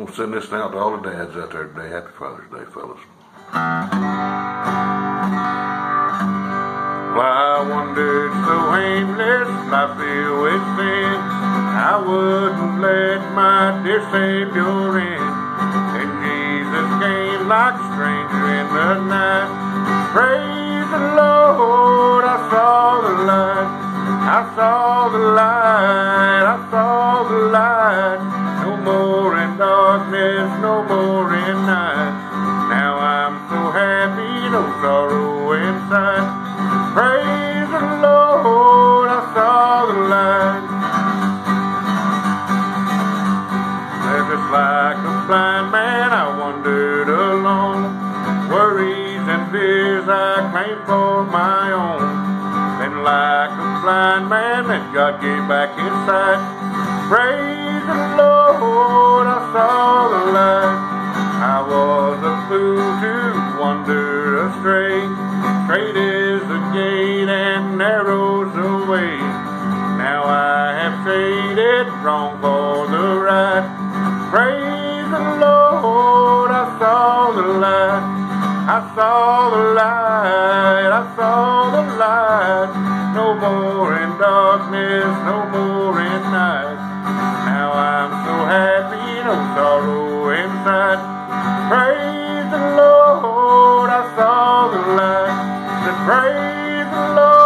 I'm gonna send this out to all the dads out there today. Happy Father's Day, fellas. Well, I wandered so aimless, I feel with sin. I wouldn't let my dear Savior in. And Jesus came like a stranger in the night. Praise the Lord, I saw the light. I saw the light, darkness, no more in night. Now I'm so happy, no sorrow inside. Praise the Lord, I saw the light. There just like a blind man, I wandered alone. Worries and fears I claimed for my own. Then like a blind man, then God gave back his sight. Praise the Lord, to wander astray. Straight is the gate and narrow's the way. Now I have traded wrong for the right. Praise the Lord, I saw the light. I saw the light, I saw the light. No more in darkness, no more in night. Now I'm so happy, no sorrow inside. Praise praise the Lord.